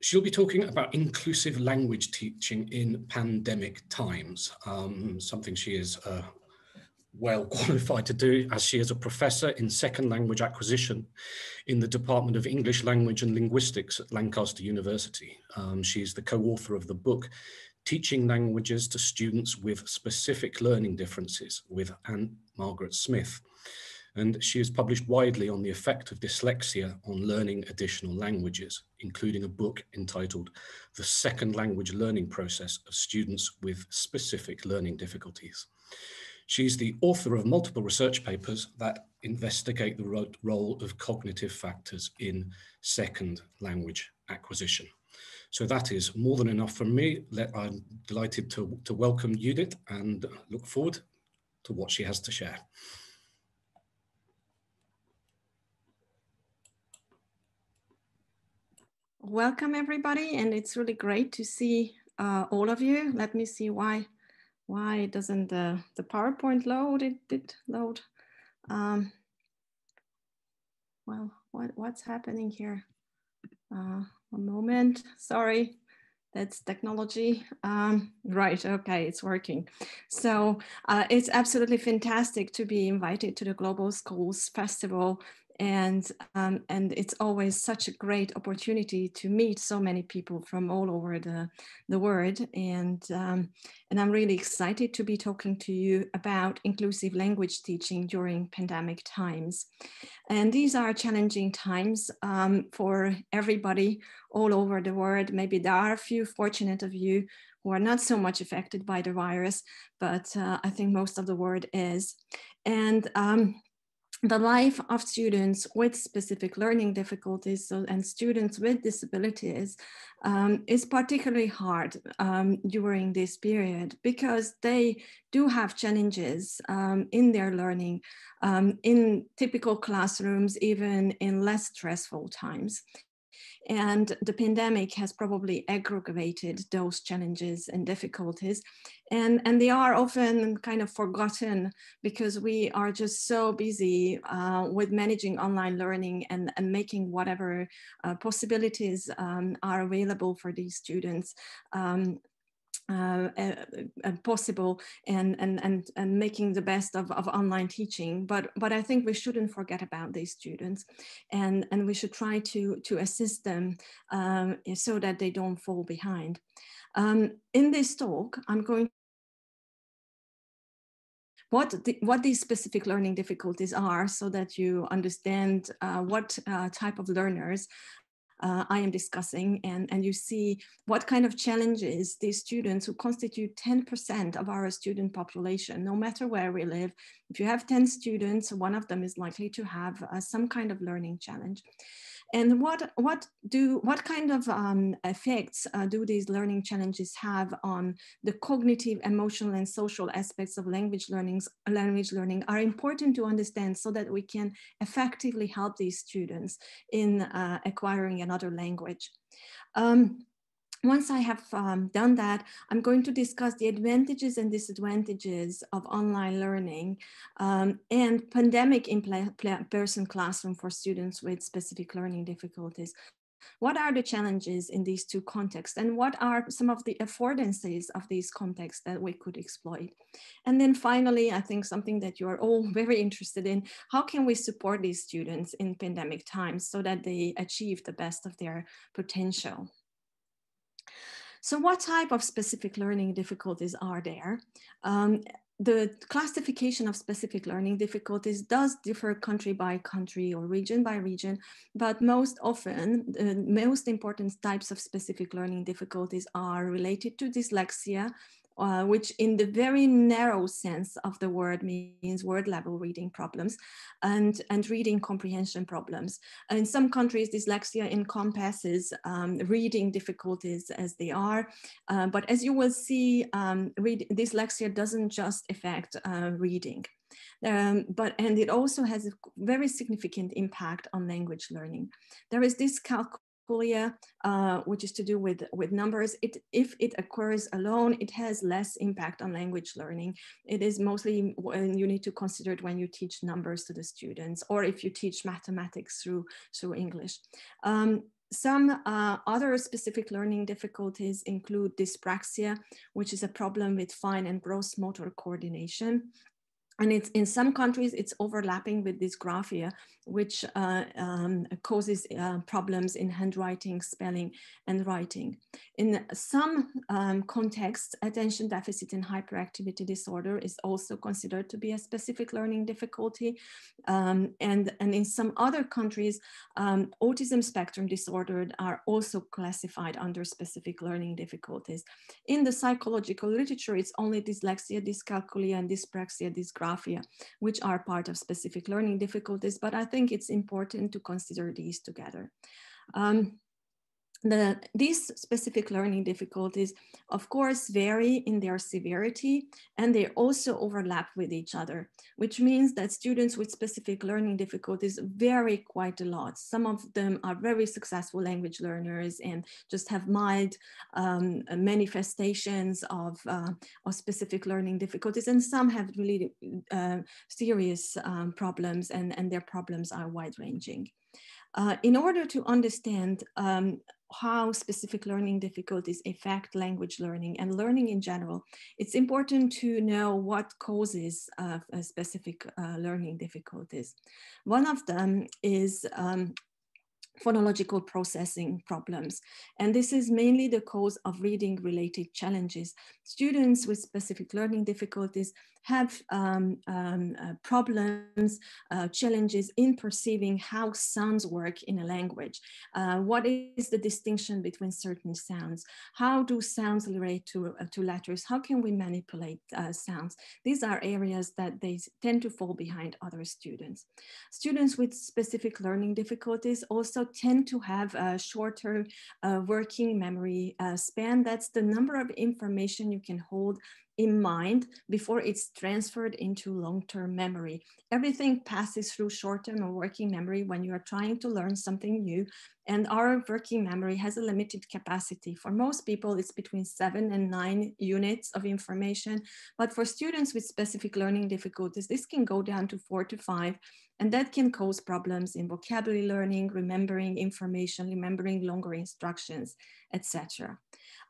She'll be talking about inclusive language teaching in pandemic times, um, something she is uh, well qualified to do as she is a professor in second language acquisition in the Department of English Language and Linguistics at Lancaster University. Um, she's the co-author of the book Teaching Languages to Students with Specific Learning Differences with Anne Margaret Smith. And she has published widely on the effect of dyslexia on learning additional languages, including a book entitled The Second Language Learning Process of Students with Specific Learning Difficulties. She's the author of multiple research papers that investigate the role of cognitive factors in second language acquisition. So that is more than enough for me. I'm delighted to, to welcome Judith and look forward to what she has to share. Welcome everybody, and it's really great to see uh, all of you. Let me see why why doesn't the, the PowerPoint load? It did load. Um, well, what, what's happening here? Uh, a moment, sorry, that's technology. Um, right, okay, it's working. So uh, it's absolutely fantastic to be invited to the Global Schools Festival and um, and it's always such a great opportunity to meet so many people from all over the the world. And um, and I'm really excited to be talking to you about inclusive language teaching during pandemic times. And these are challenging times um, for everybody all over the world. Maybe there are a few fortunate of you who are not so much affected by the virus but uh, I think most of the world is. And um, the life of students with specific learning difficulties so, and students with disabilities um, is particularly hard um, during this period because they do have challenges um, in their learning um, in typical classrooms, even in less stressful times. And the pandemic has probably aggravated those challenges and difficulties. And, and they are often kind of forgotten because we are just so busy uh, with managing online learning and, and making whatever uh, possibilities um, are available for these students um, uh, uh, possible and, and, and, and making the best of, of online teaching. But, but I think we shouldn't forget about these students and, and we should try to, to assist them um, so that they don't fall behind. Um, in this talk, I'm going what, the, what these specific learning difficulties are so that you understand uh, what uh, type of learners uh, I am discussing and, and you see what kind of challenges these students who constitute 10% of our student population, no matter where we live, if you have 10 students, one of them is likely to have uh, some kind of learning challenge. And what, what, do, what kind of um, effects uh, do these learning challenges have on the cognitive, emotional, and social aspects of language, learnings, language learning are important to understand so that we can effectively help these students in uh, acquiring another language. Um, once I have um, done that, I'm going to discuss the advantages and disadvantages of online learning um, and pandemic in person classroom for students with specific learning difficulties. What are the challenges in these two contexts and what are some of the affordances of these contexts that we could exploit? And then finally, I think something that you are all very interested in, how can we support these students in pandemic times so that they achieve the best of their potential? So what type of specific learning difficulties are there? Um, the classification of specific learning difficulties does differ country by country or region by region, but most often the most important types of specific learning difficulties are related to dyslexia, uh, which in the very narrow sense of the word means word level reading problems and, and reading comprehension problems. In some countries, dyslexia encompasses um, reading difficulties as they are, uh, but as you will see, um, read, dyslexia doesn't just affect uh, reading. Um, but and it also has a very significant impact on language learning. There is this calc uh, which is to do with, with numbers. It, if it occurs alone, it has less impact on language learning. It is mostly when you need to consider it when you teach numbers to the students or if you teach mathematics through, through English. Um, some uh, other specific learning difficulties include dyspraxia, which is a problem with fine and gross motor coordination and it's in some countries it's overlapping with dysgraphia which uh, um, causes uh, problems in handwriting spelling and writing. In some um, contexts attention deficit and hyperactivity disorder is also considered to be a specific learning difficulty. Um, and and in some other countries um, autism spectrum disorder are also classified under specific learning difficulties. In the psychological literature it's only dyslexia dyscalculia and dyspraxia dysgraphia which are part of specific learning difficulties, but I think it's important to consider these together. Um, the, these specific learning difficulties, of course, vary in their severity and they also overlap with each other, which means that students with specific learning difficulties vary quite a lot. Some of them are very successful language learners and just have mild um, manifestations of, uh, of specific learning difficulties, and some have really uh, serious um, problems and, and their problems are wide ranging. Uh, in order to understand um, how specific learning difficulties affect language learning and learning in general, it's important to know what causes uh, specific uh, learning difficulties. One of them is um, phonological processing problems. And this is mainly the cause of reading related challenges. Students with specific learning difficulties have um, um, uh, problems, uh, challenges in perceiving how sounds work in a language. Uh, what is the distinction between certain sounds? How do sounds relate to, uh, to letters? How can we manipulate uh, sounds? These are areas that they tend to fall behind other students. Students with specific learning difficulties also tend to have a shorter uh, working memory span. That's the number of information you can hold in mind before it's transferred into long-term memory. Everything passes through short-term or working memory when you are trying to learn something new. And our working memory has a limited capacity. For most people, it's between seven and nine units of information. But for students with specific learning difficulties, this can go down to four to five. And that can cause problems in vocabulary learning, remembering information, remembering longer instructions, etc.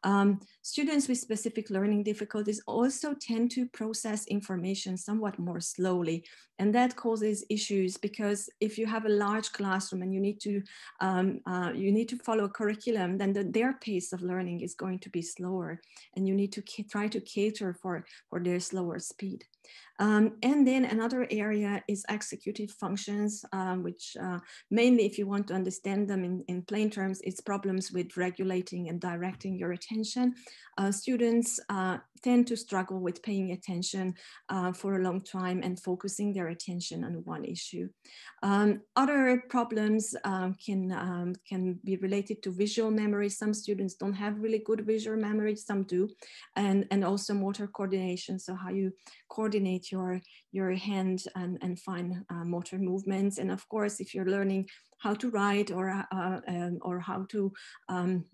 Um, students with specific learning difficulties also tend to process information somewhat more slowly. And that causes issues because if you have a large classroom and you need to, um, uh, you need to follow a curriculum, then the, their pace of learning is going to be slower and you need to try to cater for, for their slower speed. Um, and then another area is executive functions, um, which uh, mainly if you want to understand them in, in plain terms, it's problems with regulating and directing your attention. Uh, students uh, tend to struggle with paying attention uh, for a long time and focusing their attention on one issue. Um, other problems um, can, um, can be related to visual memory. Some students don't have really good visual memory, some do, and, and also motor coordination. So how you coordinate your, your hand and, and fine uh, motor movements. And of course, if you're learning how to write or, uh, um, or how to um,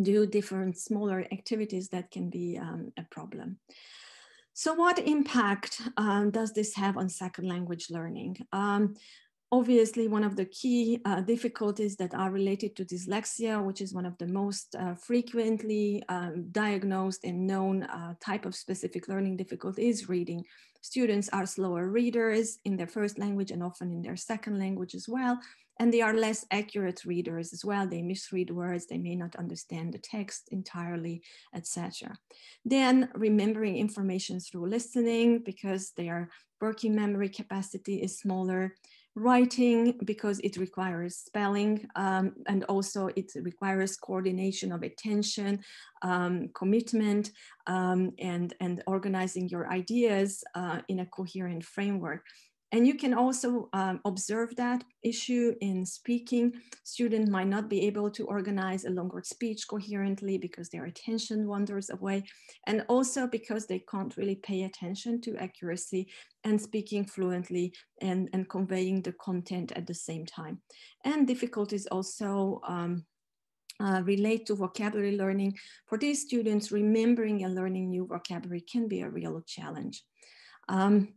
do different smaller activities that can be um, a problem. So what impact um, does this have on second language learning? Obviously, one of the key uh, difficulties that are related to dyslexia, which is one of the most uh, frequently um, diagnosed and known uh, type of specific learning difficulty is reading. Students are slower readers in their first language and often in their second language as well and they are less accurate readers as well. They misread words, they may not understand the text entirely, etc. Then remembering information through listening because their working memory capacity is smaller. Writing because it requires spelling um, and also it requires coordination of attention, um, commitment, um, and, and organizing your ideas uh, in a coherent framework. And you can also um, observe that issue in speaking. Student might not be able to organize a longer speech coherently because their attention wanders away. And also because they can't really pay attention to accuracy and speaking fluently and, and conveying the content at the same time. And difficulties also um, uh, relate to vocabulary learning. For these students, remembering and learning new vocabulary can be a real challenge. Um,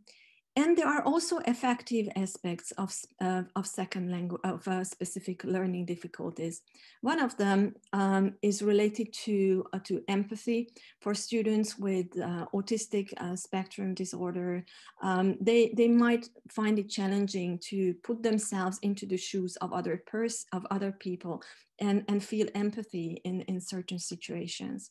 and there are also effective aspects of, uh, of second language, of uh, specific learning difficulties. One of them um, is related to, uh, to empathy for students with uh, autistic uh, spectrum disorder. Um, they, they might find it challenging to put themselves into the shoes of other, pers of other people and, and feel empathy in, in certain situations.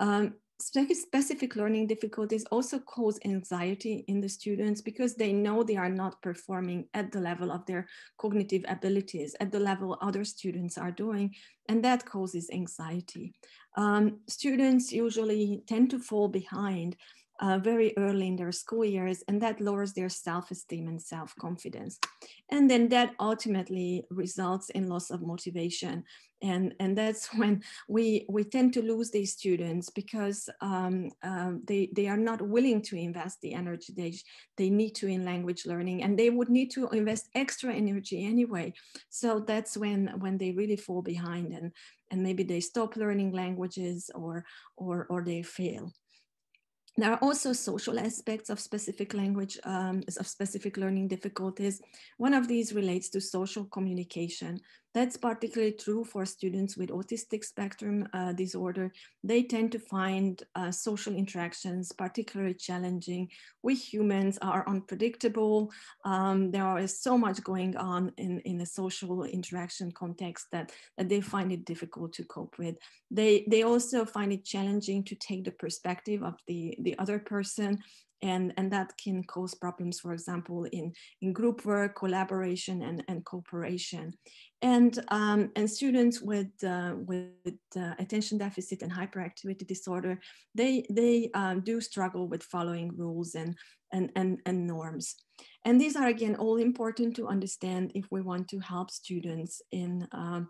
Um, specific learning difficulties also cause anxiety in the students because they know they are not performing at the level of their cognitive abilities, at the level other students are doing, and that causes anxiety. Um, students usually tend to fall behind uh, very early in their school years, and that lowers their self-esteem and self-confidence. And then that ultimately results in loss of motivation. And, and that's when we, we tend to lose these students because um, um, they, they are not willing to invest the energy they, they need to in language learning, and they would need to invest extra energy anyway. So that's when, when they really fall behind and, and maybe they stop learning languages or, or, or they fail. There are also social aspects of specific language, um, of specific learning difficulties. One of these relates to social communication. That's particularly true for students with autistic spectrum uh, disorder. They tend to find uh, social interactions particularly challenging. We humans are unpredictable. Um, there is so much going on in, in a social interaction context that, that they find it difficult to cope with. They, they also find it challenging to take the perspective of the, the other person and, and that can cause problems, for example, in, in group work, collaboration, and, and cooperation. And, um, and students with, uh, with uh, attention deficit and hyperactivity disorder, they, they um, do struggle with following rules and, and, and, and norms. And these are, again, all important to understand if we want to help students in, um,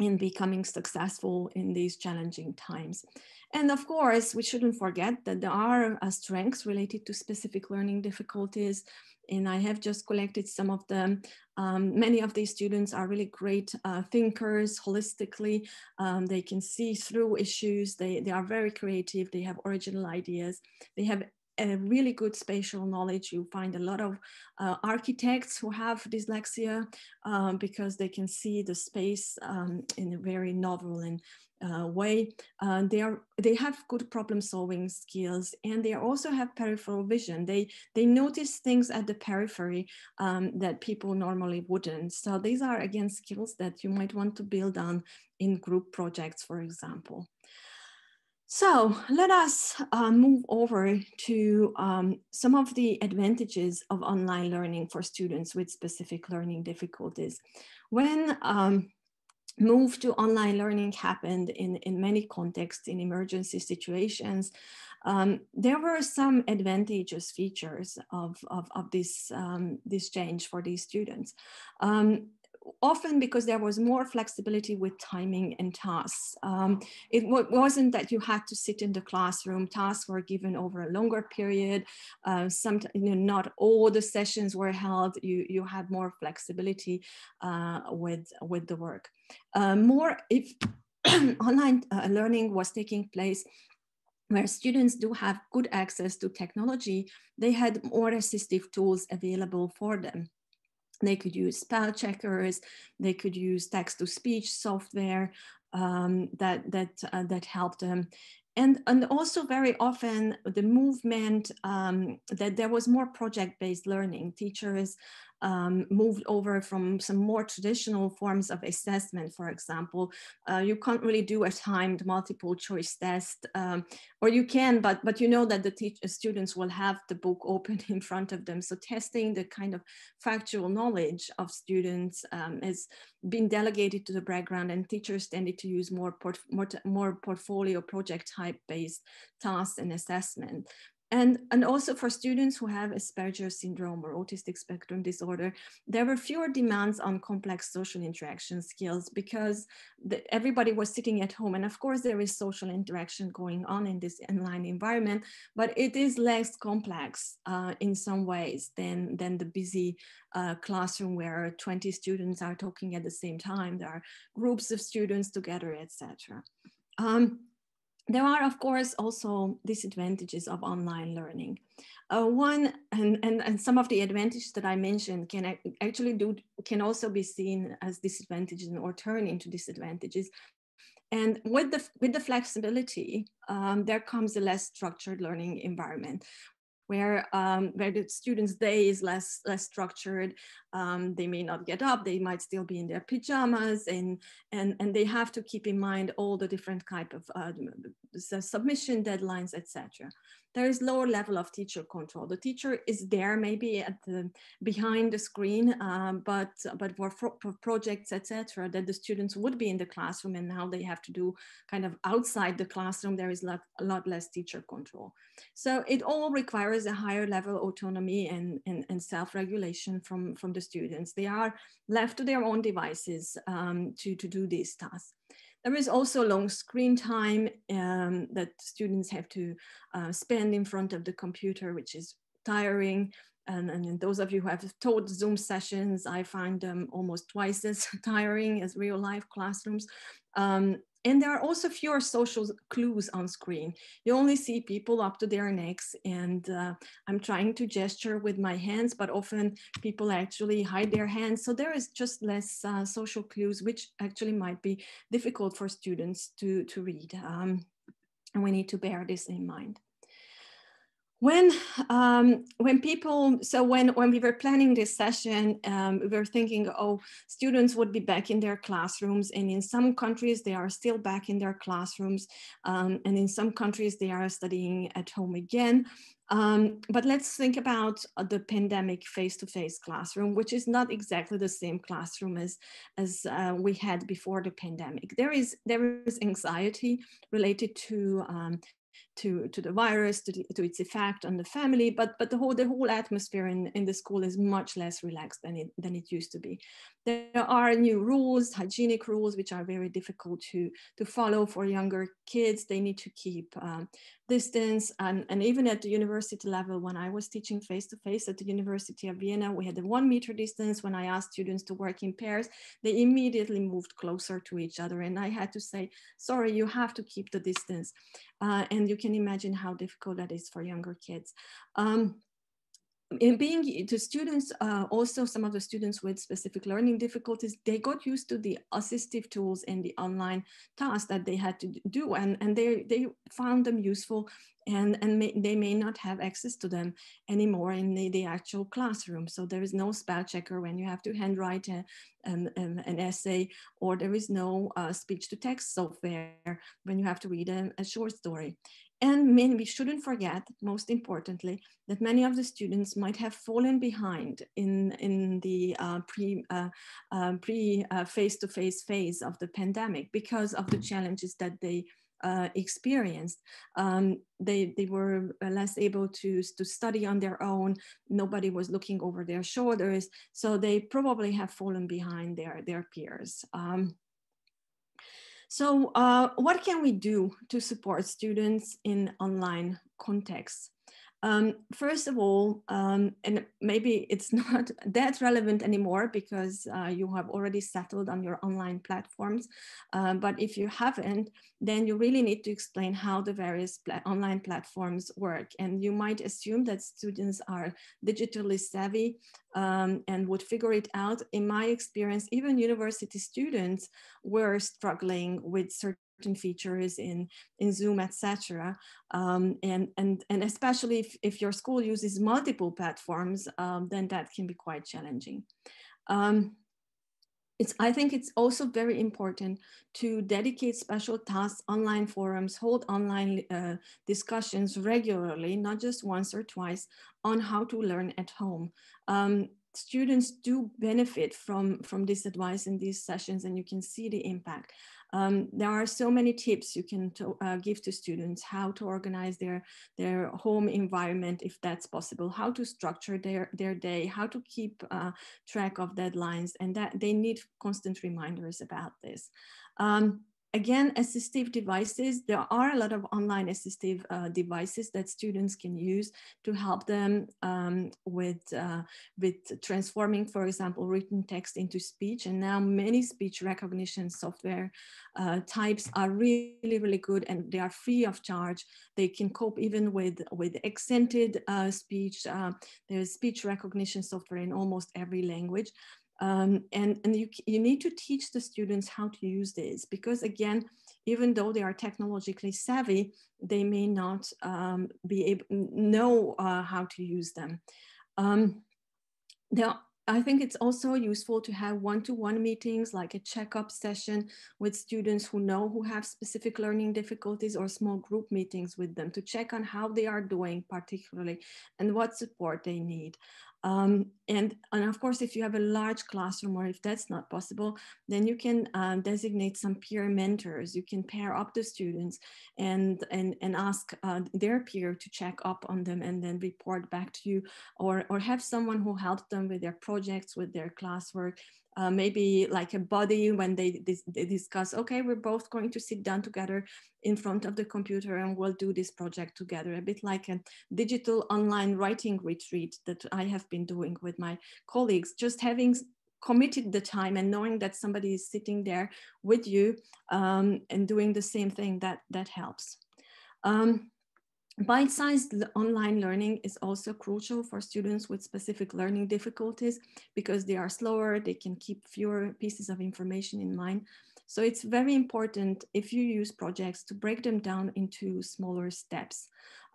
in becoming successful in these challenging times. And of course, we shouldn't forget that there are uh, strengths related to specific learning difficulties. And I have just collected some of them. Um, many of these students are really great uh, thinkers holistically. Um, they can see through issues. They, they are very creative. They have original ideas. They have a really good spatial knowledge. You find a lot of uh, architects who have dyslexia um, because they can see the space um, in a very novel and uh, way. Uh, they are they have good problem solving skills and they also have peripheral vision. They they notice things at the periphery um, that people normally wouldn't. So these are again skills that you might want to build on in group projects, for example. So let us uh, move over to um, some of the advantages of online learning for students with specific learning difficulties. When um, move to online learning happened in, in many contexts in emergency situations. Um, there were some advantageous features of, of, of this, um, this change for these students. Often because there was more flexibility with timing and tasks. Um, it wasn't that you had to sit in the classroom. Tasks were given over a longer period. Uh, some, you know, not all the sessions were held. You, you had more flexibility uh, with, with the work. Uh, more if online uh, learning was taking place where students do have good access to technology, they had more assistive tools available for them. They could use spell checkers, they could use text-to-speech software um, that, that, uh, that helped them. And, and also very often the movement um, that there was more project-based learning. Teachers um, moved over from some more traditional forms of assessment, for example. Uh, you can't really do a timed multiple choice test, um, or you can, but, but you know that the teach students will have the book open in front of them. So testing the kind of factual knowledge of students um, has been delegated to the background and teachers tended to use more, port more, more portfolio project type based tasks and assessment. And, and also for students who have Asperger's syndrome or autistic spectrum disorder, there were fewer demands on complex social interaction skills because the, everybody was sitting at home. And of course, there is social interaction going on in this online environment, but it is less complex uh, in some ways than, than the busy uh, classroom where 20 students are talking at the same time. There are groups of students together, etc. Um, there are, of course, also disadvantages of online learning. Uh, one, and, and, and some of the advantages that I mentioned can actually do, can also be seen as disadvantages or turn into disadvantages. And with the, with the flexibility, um, there comes a less structured learning environment where um, where the students' day is less less structured. Um, they may not get up. They might still be in their pajamas, and and and they have to keep in mind all the different type of uh, submission deadlines, etc there is lower level of teacher control. The teacher is there maybe at the behind the screen, um, but but for, for projects, etc., that the students would be in the classroom and now they have to do kind of outside the classroom. There is lot, a lot less teacher control. So it all requires a higher level autonomy and, and, and self-regulation from, from the students. They are left to their own devices um, to, to do these tasks. There is also long screen time um, that students have to uh, spend in front of the computer, which is tiring. And, and those of you who have taught Zoom sessions, I find them almost twice as tiring as real life classrooms. Um, and there are also fewer social clues on screen. You only see people up to their necks and uh, I'm trying to gesture with my hands, but often people actually hide their hands. So there is just less uh, social clues, which actually might be difficult for students to, to read. Um, and we need to bear this in mind when um, when people so when when we were planning this session um, we were thinking oh students would be back in their classrooms and in some countries they are still back in their classrooms um, and in some countries they are studying at home again. Um, but let's think about uh, the pandemic face-to-face -face classroom which is not exactly the same classroom as as uh, we had before the pandemic. There is there is anxiety related to um, to, to the virus, to, the, to its effect on the family, but, but the, whole, the whole atmosphere in, in the school is much less relaxed than it, than it used to be. There are new rules, hygienic rules, which are very difficult to, to follow for younger kids. They need to keep um, distance. And, and even at the university level, when I was teaching face-to-face at the University of Vienna, we had a one meter distance. When I asked students to work in pairs, they immediately moved closer to each other. And I had to say, sorry, you have to keep the distance. Uh, and you can imagine how difficult that is for younger kids. Um, in being to students, uh, also some of the students with specific learning difficulties, they got used to the assistive tools and the online tasks that they had to do, and, and they, they found them useful and, and may, they may not have access to them anymore in the, the actual classroom. So there is no spell checker when you have to handwrite a, an, an essay, or there is no uh, speech to text software when you have to read a, a short story. And many, we shouldn't forget, most importantly, that many of the students might have fallen behind in, in the uh, pre, uh, uh, pre uh, face-to-face phase of the pandemic because of the challenges that they uh, experienced. Um, they, they were less able to, to study on their own. Nobody was looking over their shoulders. So they probably have fallen behind their, their peers. Um, so uh, what can we do to support students in online contexts? Um, first of all, um, and maybe it's not that relevant anymore because uh, you have already settled on your online platforms. Uh, but if you haven't, then you really need to explain how the various pla online platforms work. And you might assume that students are digitally savvy um, and would figure it out. In my experience, even university students were struggling with certain certain features in, in Zoom, etc. Um, and, and, and especially if, if your school uses multiple platforms, um, then that can be quite challenging. Um, it's, I think it's also very important to dedicate special tasks, online forums, hold online uh, discussions regularly, not just once or twice, on how to learn at home. Um, students do benefit from, from this advice in these sessions and you can see the impact. Um, there are so many tips you can to, uh, give to students how to organize their, their home environment if that's possible, how to structure their, their day, how to keep uh, track of deadlines, and that they need constant reminders about this. Um, again, assistive devices, there are a lot of online assistive uh, devices that students can use to help them um, with, uh, with transforming, for example, written text into speech. And now many speech recognition software uh, types are really, really good and they are free of charge. They can cope even with, with accented uh, speech. Uh, there's speech recognition software in almost every language. Um, and and you, you need to teach the students how to use this because again, even though they are technologically savvy, they may not um, be able know uh, how to use them. Um, there, I think it's also useful to have one-to-one -one meetings, like a checkup session with students who know who have specific learning difficulties or small group meetings with them to check on how they are doing particularly and what support they need. Um, and, and of course, if you have a large classroom or if that's not possible, then you can um, designate some peer mentors. You can pair up the students and, and, and ask uh, their peer to check up on them and then report back to you or, or have someone who helped them with their projects, with their classwork uh, maybe like a body when they, they discuss, okay, we're both going to sit down together in front of the computer and we'll do this project together, a bit like a digital online writing retreat that I have been doing with my colleagues, just having committed the time and knowing that somebody is sitting there with you um, and doing the same thing, that, that helps. Um, Bite-sized online learning is also crucial for students with specific learning difficulties because they are slower, they can keep fewer pieces of information in mind. So it's very important if you use projects to break them down into smaller steps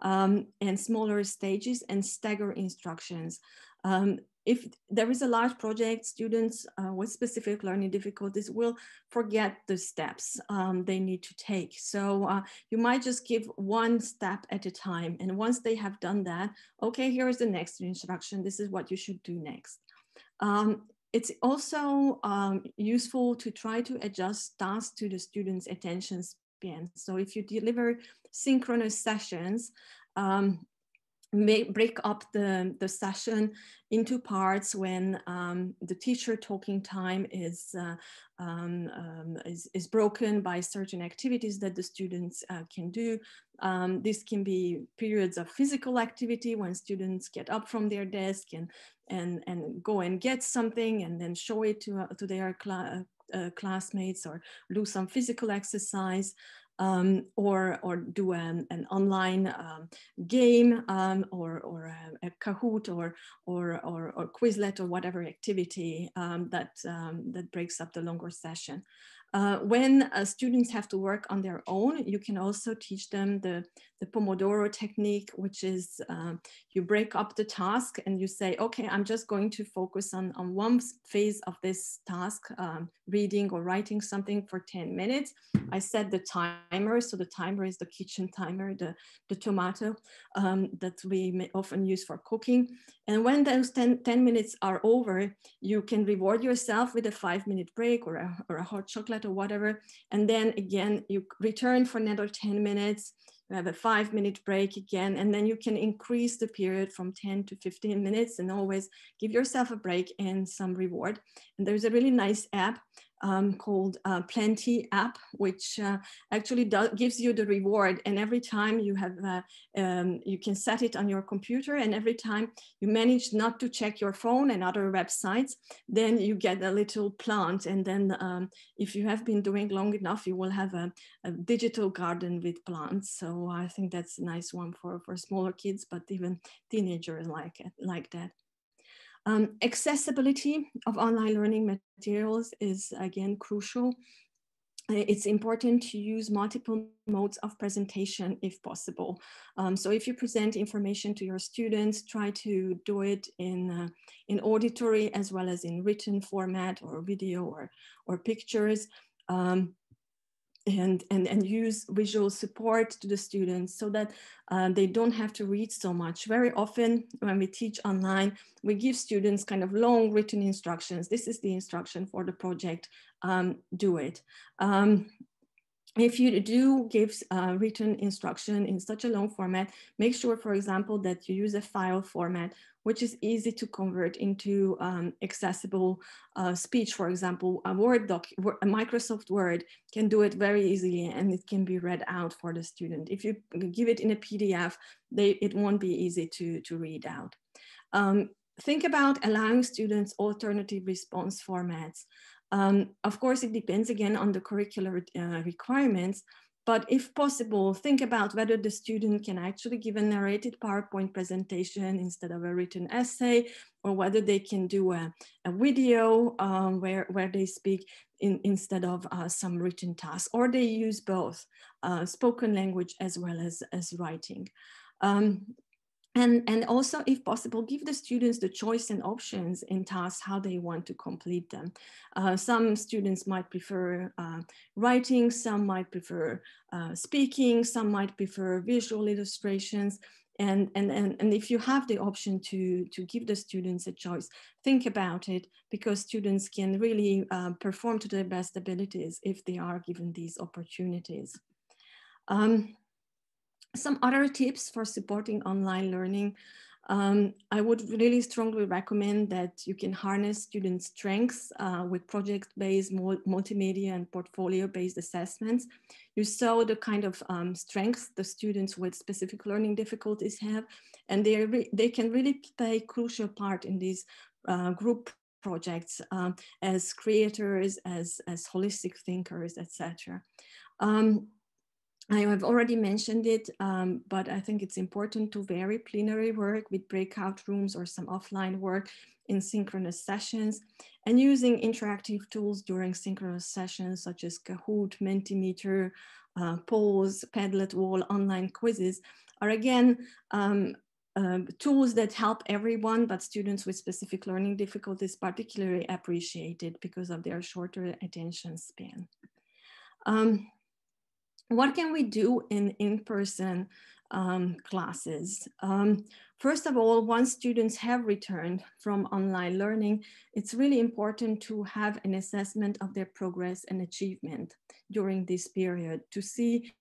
um, and smaller stages and stagger instructions. Um, if there is a large project, students uh, with specific learning difficulties will forget the steps um, they need to take. So uh, you might just give one step at a time. And once they have done that, okay, here is the next instruction. This is what you should do next. Um, it's also um, useful to try to adjust tasks to the student's attention span. So if you deliver synchronous sessions, um, may break up the, the session into parts when um, the teacher talking time is, uh, um, um, is, is, broken by certain activities that the students uh, can do. Um, this can be periods of physical activity when students get up from their desk and, and, and go and get something and then show it to, uh, to their cl uh, classmates or do some physical exercise um, or, or do an, an online um, game um, or, or a, a, Kahoot or, or, or, or, Quizlet or whatever activity um, that, um, that breaks up the longer session. Uh, when uh, students have to work on their own, you can also teach them the, the Pomodoro technique, which is um, you break up the task and you say, okay, I'm just going to focus on, on one phase of this task, um, reading or writing something for 10 minutes. I set the timer. So the timer is the kitchen timer, the, the tomato um, that we often use for cooking. And when those 10, 10, minutes are over, you can reward yourself with a five minute break or a, or a hot chocolate or whatever. And then again, you return for another 10 minutes you have a five minute break again, and then you can increase the period from 10 to 15 minutes and always give yourself a break and some reward. And there's a really nice app um, called uh, Plenty app, which uh, actually does, gives you the reward. And every time you have, uh, um, you can set it on your computer. And every time you manage not to check your phone and other websites, then you get a little plant. And then um, if you have been doing long enough, you will have a, a, digital garden with plants. So I think that's a nice one for, for smaller kids, but even teenagers like it, like that. Um, accessibility of online learning materials is again crucial. Uh, it's important to use multiple modes of presentation if possible. Um, so if you present information to your students, try to do it in, uh, in auditory as well as in written format or video or, or pictures. Um, and, and, and use visual support to the students so that uh, they don't have to read so much. Very often when we teach online, we give students kind of long written instructions. This is the instruction for the project, um, do it. Um, if you do give uh, written instruction in such a long format, make sure, for example, that you use a file format, which is easy to convert into um, accessible uh, speech. For example, a Word doc, a Microsoft Word can do it very easily and it can be read out for the student. If you give it in a PDF, they, it won't be easy to, to read out. Um, think about allowing students alternative response formats. Um, of course, it depends again on the curricular uh, requirements, but if possible, think about whether the student can actually give a narrated PowerPoint presentation instead of a written essay, or whether they can do a, a video um, where, where they speak in, instead of uh, some written task, or they use both uh, spoken language as well as, as writing. Um, and, and also, if possible, give the students the choice and options in tasks, how they want to complete them. Uh, some students might prefer uh, writing, some might prefer uh, speaking, some might prefer visual illustrations. And, and, and, and if you have the option to, to give the students a choice, think about it because students can really uh, perform to their best abilities if they are given these opportunities. Um, some other tips for supporting online learning. Um, I would really strongly recommend that you can harness students' strengths uh, with project-based, multimedia and portfolio-based assessments. You saw the kind of um, strengths the students with specific learning difficulties have, and they, they can really play a crucial part in these uh, group projects um, as creators, as, as holistic thinkers, etc. Um, I have already mentioned it, um, but I think it's important to vary plenary work with breakout rooms or some offline work in synchronous sessions and using interactive tools during synchronous sessions such as Kahoot, Mentimeter, uh, polls, Padlet Wall, online quizzes are again um, uh, tools that help everyone, but students with specific learning difficulties particularly appreciated because of their shorter attention span. Um, what can we do in in-person um, classes? Um, first of all, once students have returned from online learning, it's really important to have an assessment of their progress and achievement during this period to see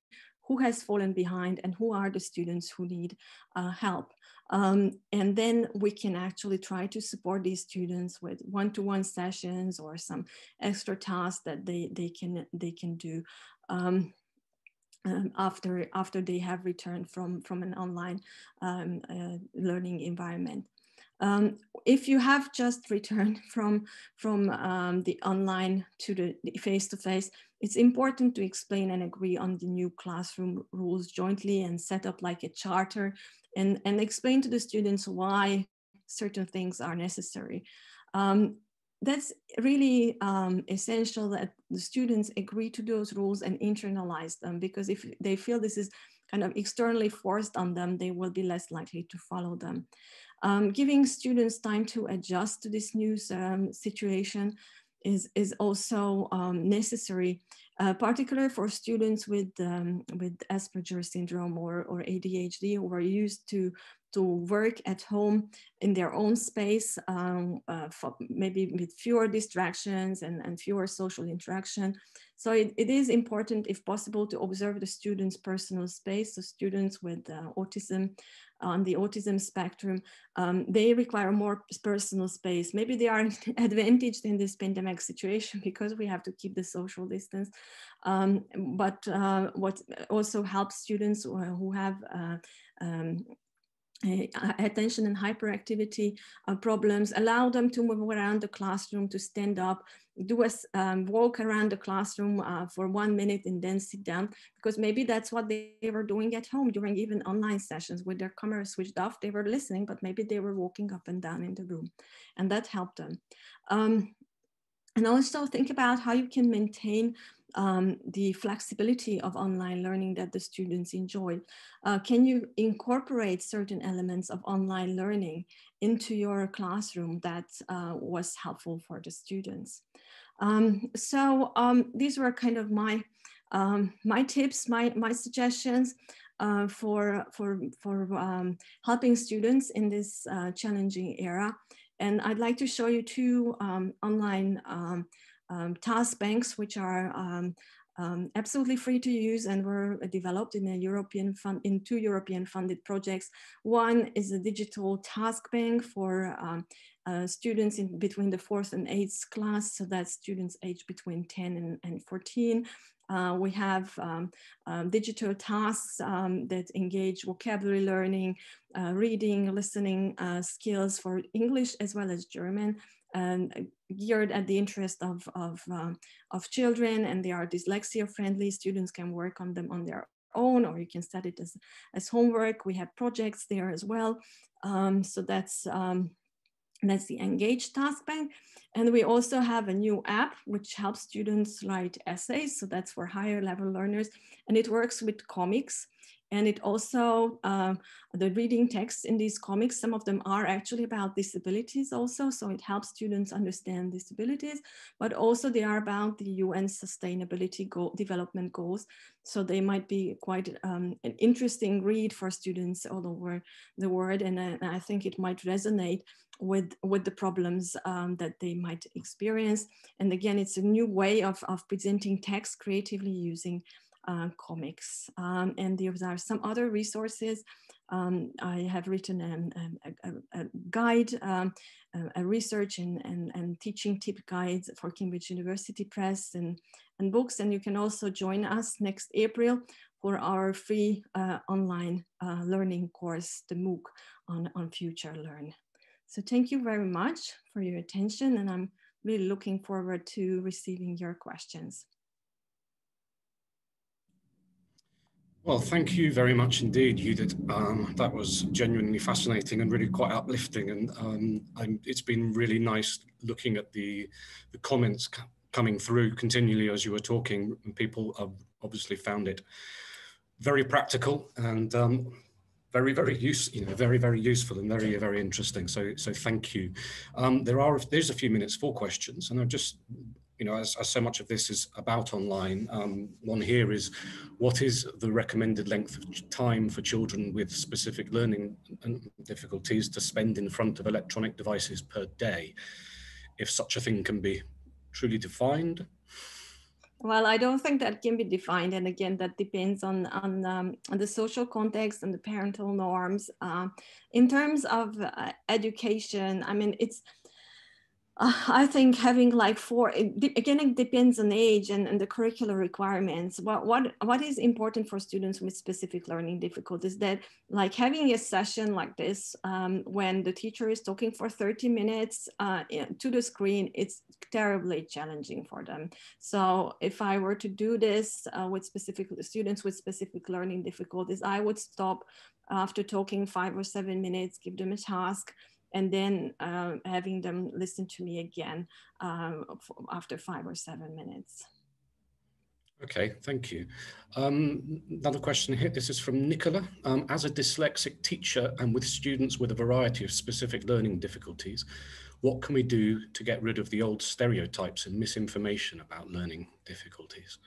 who has fallen behind and who are the students who need uh, help. Um, and then we can actually try to support these students with one-to-one -one sessions or some extra tasks that they, they, can, they can do. Um, um, after after they have returned from from an online um, uh, learning environment. Um, if you have just returned from from um, the online to the face to face, it's important to explain and agree on the new classroom rules jointly and set up like a charter and and explain to the students why certain things are necessary. Um, that's really um, essential that the students agree to those rules and internalize them because if they feel this is kind of externally forced on them, they will be less likely to follow them. Um, giving students time to adjust to this new um, situation is, is also um, necessary, uh, particularly for students with, um, with Asperger syndrome or, or ADHD who are used to to work at home in their own space, um, uh, maybe with fewer distractions and, and fewer social interaction. So it, it is important, if possible, to observe the students' personal space. So students with uh, autism on the autism spectrum, um, they require more personal space. Maybe they are advantaged in this pandemic situation because we have to keep the social distance. Um, but uh, what also helps students who have uh, um, attention and hyperactivity uh, problems, allow them to move around the classroom, to stand up, do a um, walk around the classroom uh, for one minute and then sit down, because maybe that's what they were doing at home during even online sessions with their camera switched off. They were listening, but maybe they were walking up and down in the room and that helped them. Um, and also think about how you can maintain um, the flexibility of online learning that the students enjoy. Uh, can you incorporate certain elements of online learning into your classroom that uh, was helpful for the students? Um, so um, these were kind of my, um, my tips, my, my suggestions. Uh, for for for um, helping students in this uh, challenging era, and I'd like to show you two um, online um, task banks, which are um, um, absolutely free to use and were developed in a European fund in two European funded projects. One is a digital task bank for um, uh, students in between the fourth and eighth class. So that's students aged between 10 and, and 14. Uh, we have um, um, digital tasks um, that engage vocabulary learning, uh, reading, listening uh, skills for English as well as German and geared at the interest of, of, um, of children and they are dyslexia friendly. Students can work on them on their own or you can set it as, as homework. We have projects there as well. Um, so that's, um, that's the Engage Task Bank. And we also have a new app which helps students write essays. So that's for higher level learners. And it works with comics. And it also, um, the reading texts in these comics, some of them are actually about disabilities also. So it helps students understand disabilities, but also they are about the UN sustainability goal, development goals. So they might be quite um, an interesting read for students all over the world. And, uh, I think it might resonate with, with the problems um, that they might experience. And again, it's a new way of, of presenting text creatively using uh, comics. Um, and there are some other resources. Um, I have written a, a, a guide, um, a research and, and, and, teaching tip guides for Cambridge University Press and, and books. And you can also join us next April for our free uh, online uh, learning course, the MOOC on, on Future Learn. So thank you very much for your attention and I'm really looking forward to receiving your questions. Well, thank you very much indeed, Judith. Um, that was genuinely fascinating and really quite uplifting. And um, it's been really nice looking at the, the comments coming through continually as you were talking. And people have obviously found it very practical and um, very, very use, you know, very, very useful and very, very interesting. So, so thank you. Um, there are there's a few minutes for questions, and I've just you know, as, as, so much of this is about online, um, one here is what is the recommended length of time for children with specific learning difficulties to spend in front of electronic devices per day, if such a thing can be truly defined? Well, I don't think that can be defined, and again, that depends on on, um, on the social context and the parental norms. Uh, in terms of uh, education, I mean, it's uh, I think having like four, it, again, it depends on age and, and the curricular requirements. What, what, what is important for students with specific learning difficulties that like having a session like this, um, when the teacher is talking for 30 minutes uh, to the screen, it's terribly challenging for them. So if I were to do this uh, with specific students with specific learning difficulties, I would stop after talking five or seven minutes, give them a task, and then uh, having them listen to me again um, after five or seven minutes. Okay, thank you. Um, another question here. This is from Nicola. Um, as a dyslexic teacher and with students with a variety of specific learning difficulties, what can we do to get rid of the old stereotypes and misinformation about learning difficulties?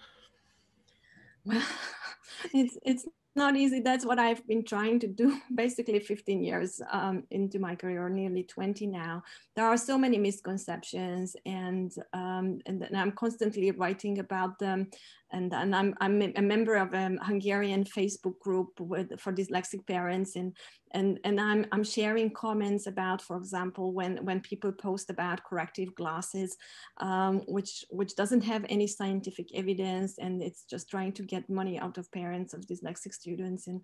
Well, it's it's not easy. That's what I've been trying to do basically 15 years um, into my career, nearly 20 now. There are so many misconceptions and, um, and, and, I'm constantly writing about them and, and I'm, I'm a member of a Hungarian Facebook group with, for dyslexic parents. And, and, and I'm, I'm sharing comments about, for example, when, when people post about corrective glasses, um, which, which doesn't have any scientific evidence. And it's just trying to get money out of parents of dyslexic students. And,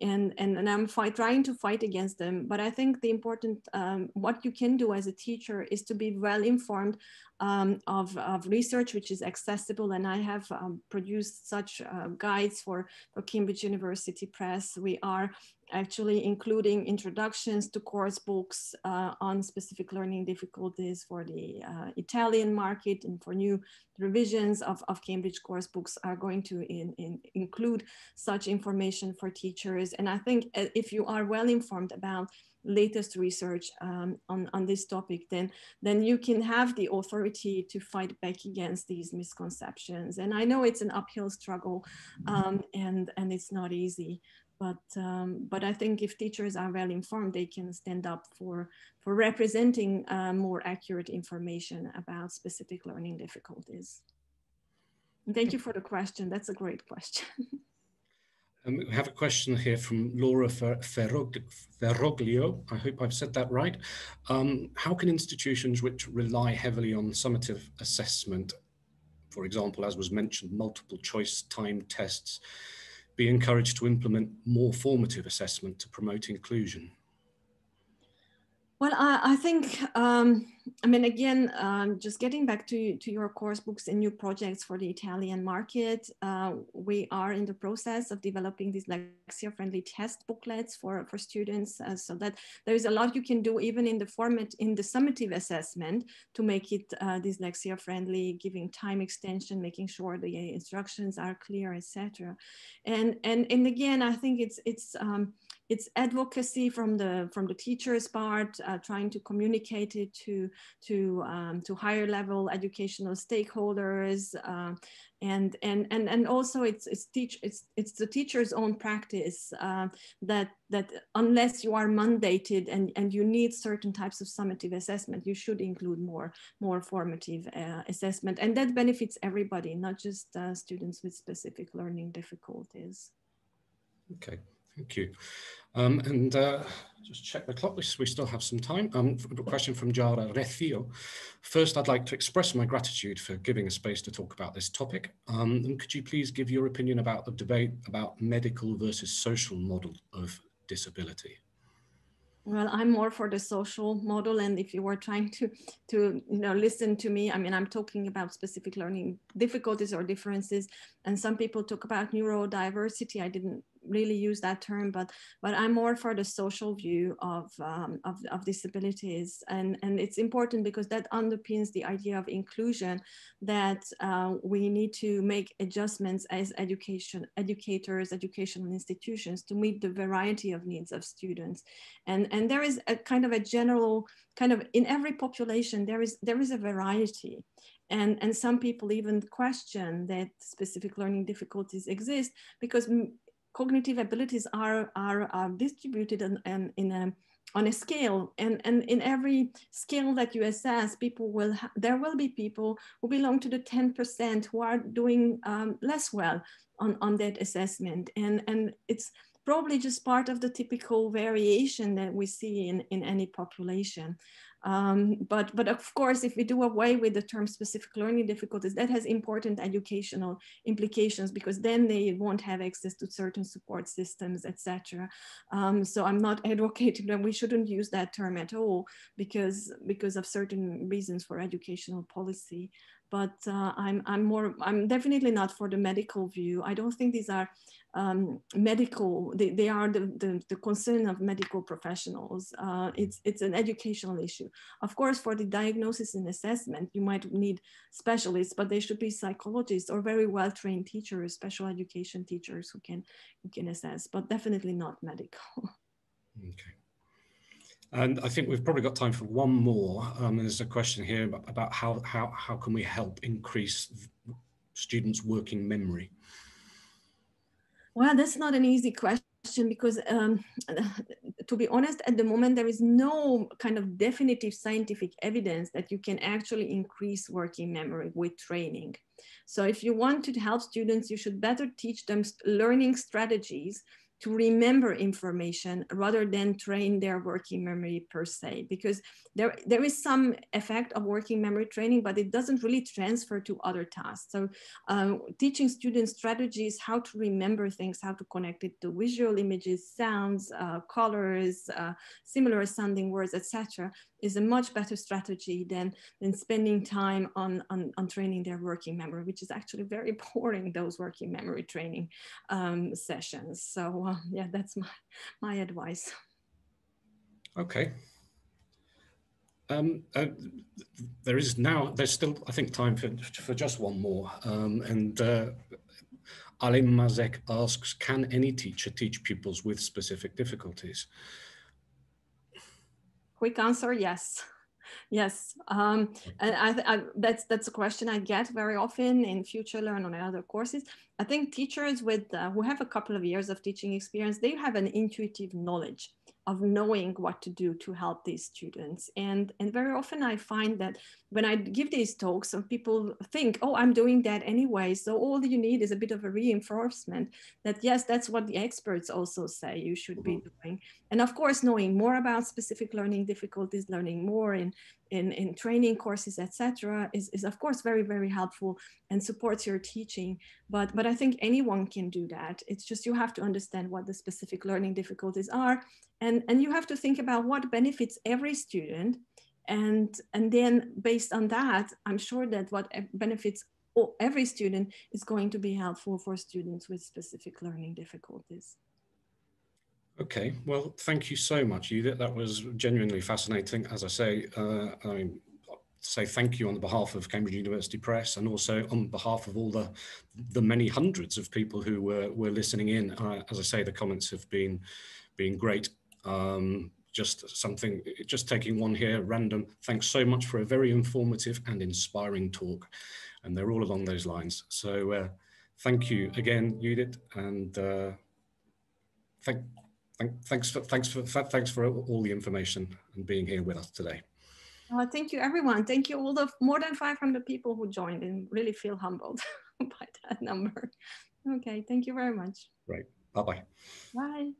and, and, and I'm fight, trying to fight against them. But I think the important, um, what you can do as a teacher is to be well informed um, of, of research which is accessible and I have um, produced such uh, guides for, for Cambridge University Press. We are actually including introductions to course books uh, on specific learning difficulties for the uh, Italian market and for new revisions of, of Cambridge course books are going to in, in include such information for teachers. And I think uh, if you are well informed about latest research um, on, on this topic, then, then you can have the authority to fight back against these misconceptions. And I know it's an uphill struggle um, and, and it's not easy, but, um, but I think if teachers are well informed, they can stand up for, for representing uh, more accurate information about specific learning difficulties. Thank you for the question. That's a great question. Um, we have a question here from Laura Ferroglio. I hope I've said that right. Um, how can institutions which rely heavily on summative assessment, for example, as was mentioned, multiple choice time tests, be encouraged to implement more formative assessment to promote inclusion? Well, I, I think, um, I mean, again, um, just getting back to, to your course books and new projects for the Italian market, uh, we are in the process of developing these dyslexia-friendly test booklets for, for students uh, so that there is a lot you can do even in the format, in the summative assessment to make it uh, dyslexia-friendly, giving time extension, making sure the instructions are clear, etc. And, and, and again, I think it's, it's, um, it's advocacy from the from the teachers part uh, trying to communicate it to to um, to higher level educational stakeholders uh, and and and and also it's it's teach it's it's the teacher's own practice uh, that that unless you are mandated and and you need certain types of summative assessment you should include more more formative uh, assessment. And that benefits everybody not just uh, students with specific learning difficulties. Okay Thank you. Um, and uh, just check the clock, we still have some time. Um, a question from Jara Recio. First, I'd like to express my gratitude for giving a space to talk about this topic. Um, and could you please give your opinion about the debate about medical versus social model of disability? Well, I'm more for the social model. And if you were trying to, to you know, listen to me, I mean, I'm talking about specific learning difficulties or differences. And some people talk about neurodiversity. I didn't really use that term, but but I'm more for the social view of um, of, of, disabilities, and and it's important because that underpins the idea of inclusion, that uh, we need to make adjustments as education educators, educational institutions to meet the variety of needs of students, and and there is a kind of a general kind of in every population there is there is a variety. And and some people even question that specific learning difficulties exist because cognitive abilities are, are, are distributed in, in, in a, on a scale. And, and in every scale that you assess people will there will be people who belong to the 10% who are doing um, less well on, on that assessment. And and it's probably just part of the typical variation that we see in, in any population um, but, but of course, if we do away with the term specific learning difficulties, that has important educational implications because then they won't have access to certain support systems, etc. Um, so I'm not advocating that we shouldn't use that term at all because, because of certain reasons for educational policy but uh, I'm, I'm more, I'm definitely not for the medical view. I don't think these are um, medical, they, they are the, the, the, concern of medical professionals. Uh, it's, it's an educational issue. Of course, for the diagnosis and assessment, you might need specialists, but they should be psychologists or very well-trained teachers, special education teachers who can, who can assess, but definitely not medical. Okay. And I think we've probably got time for one more. Um, there's a question here about how, how, how can we help increase students' working memory? Well, that's not an easy question because, um, to be honest, at the moment, there is no kind of definitive scientific evidence that you can actually increase working memory with training. So if you want to help students, you should better teach them learning strategies to remember information rather than train their working memory per se, because there, there is some effect of working memory training, but it doesn't really transfer to other tasks. So um, teaching students strategies, how to remember things, how to connect it to visual images, sounds, uh, colors, uh, similar sounding words, etc., is a much better strategy than, than spending time on, on, on training their working memory, which is actually very boring, those working memory training um, sessions. So uh, yeah, that's my, my advice. Okay. Um, uh, there is now, there's still, I think, time for, for just one more. Um, and uh, Alim Mazek asks, can any teacher teach pupils with specific difficulties? Quick answer, yes. Yes, um, and I, I, that's that's a question I get very often in Future Learn on other courses. I think teachers with uh, who have a couple of years of teaching experience, they have an intuitive knowledge of knowing what to do to help these students. And, and very often I find that when I give these talks, some people think, oh, I'm doing that anyway. So all you need is a bit of a reinforcement that yes, that's what the experts also say you should be mm-hmm. doing. And of course, knowing more about specific learning difficulties, learning more in, in, in training courses, etc., is, is of course very, very helpful and supports your teaching. But, but I think anyone can do that. It's just you have to understand what the specific learning difficulties are and, and you have to think about what benefits every student and and then based on that i'm sure that what benefits every student is going to be helpful for students with specific learning difficulties okay well thank you so much Judith. that was genuinely fascinating as i say uh, i say thank you on behalf of Cambridge University Press and also on behalf of all the the many hundreds of people who were, were listening in. Uh, as I say, the comments have been been great. Um, just something, just taking one here, random. Thanks so much for a very informative and inspiring talk. And they're all along those lines. So uh, thank you again, Judith, and uh, thank, thank, thanks for thanks for thanks for all the information and being here with us today. Uh, thank you, everyone. Thank you, all the more than 500 people who joined, and really feel humbled by that number. Okay, thank you very much. Right. Bye-bye. Bye.